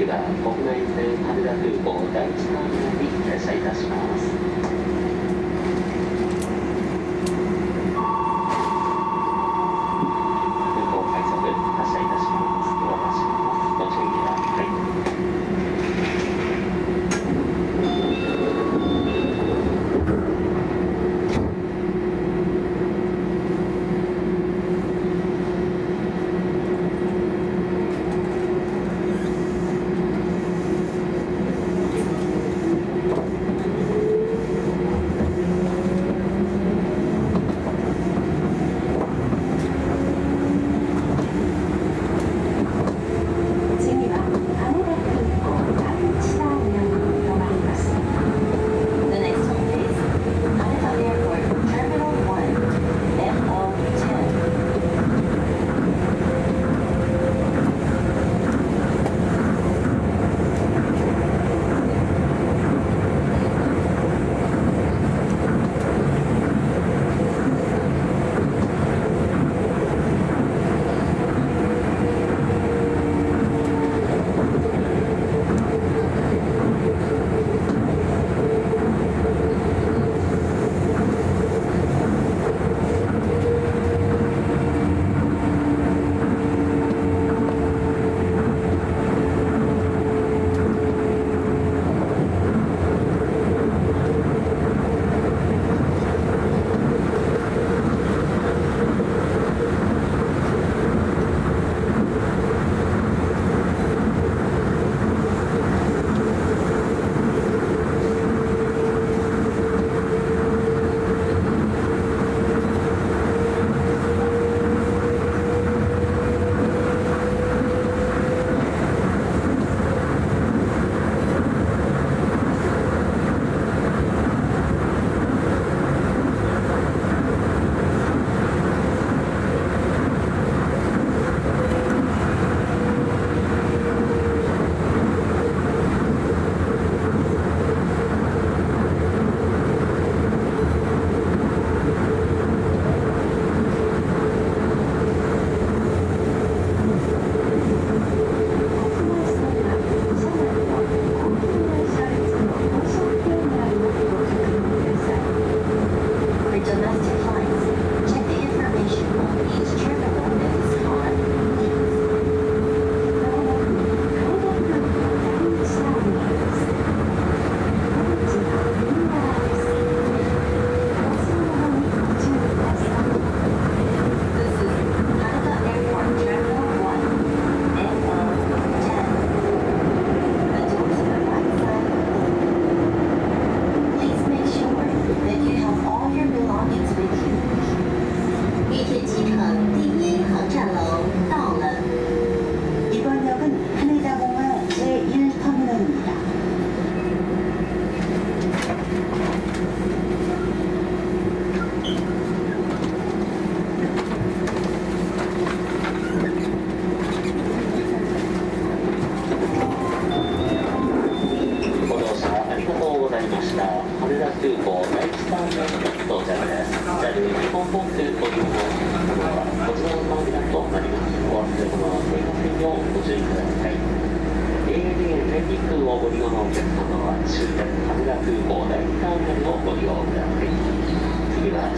国内線羽田空港第1ターミナルに停車いたします。航す。るというとこちらの避だとなります。お忘れ物は生活にをご注意ください。ANA 全日空をご利用のお客様は終点羽田空港第2ターミナルをご利用ください。次は